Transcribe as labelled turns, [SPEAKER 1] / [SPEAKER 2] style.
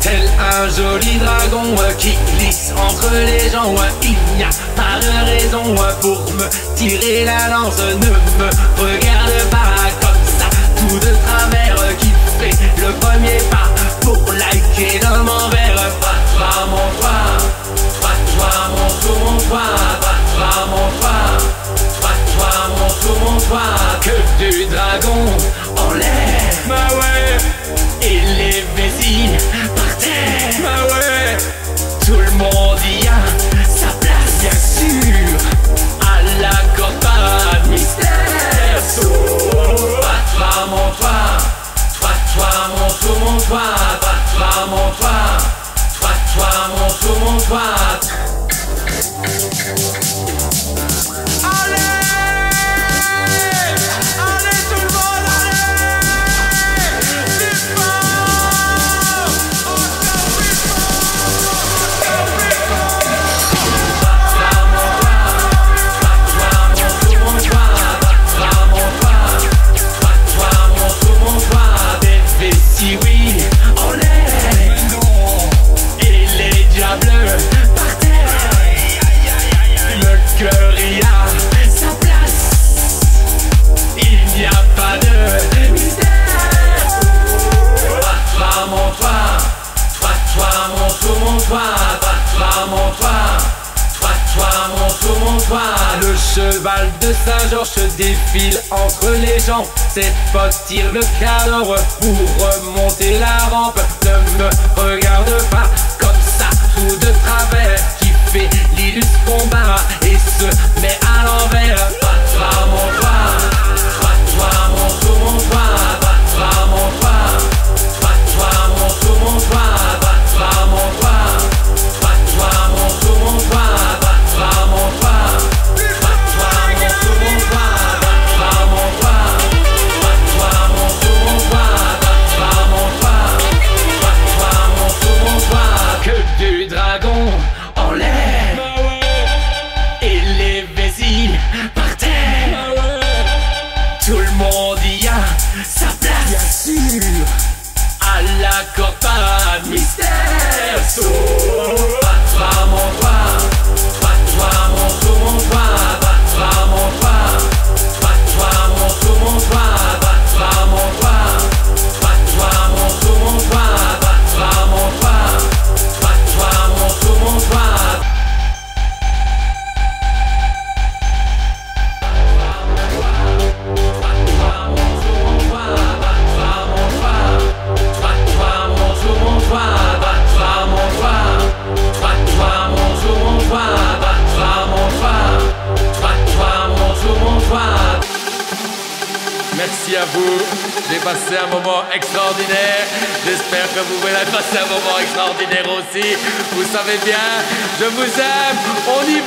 [SPEAKER 1] Tel un joli dragon qui glisse entre les gens. Il n'y a pas de raison pour me tirer la lance. Ne me regarde pas comme ça, tout de travers qui fait le premier pas. soir que du dragon en l'air. toi, mon fou, mon toi
[SPEAKER 2] Le
[SPEAKER 1] cheval de Saint-Georges défile entre les gens Ses potes tirent le cadre pour remonter la rampe. Ne me regarde pas comme ça, tout de travers Qui fait l'illustre combat. Et se met facile. À la.
[SPEAKER 2] merci à vous. J'ai passé un moment extraordinaire. J'espère que vous allez passer un moment extraordinaire aussi. Vous savez bien, je vous aime. On y va.